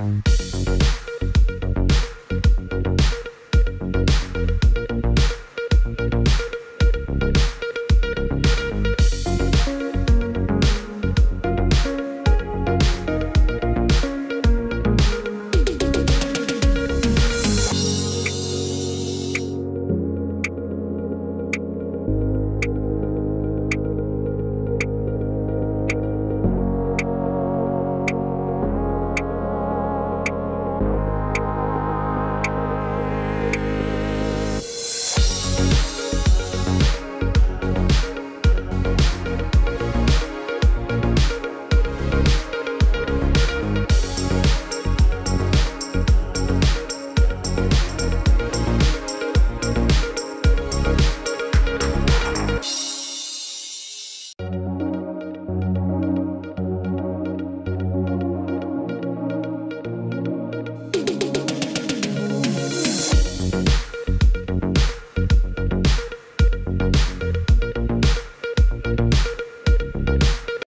you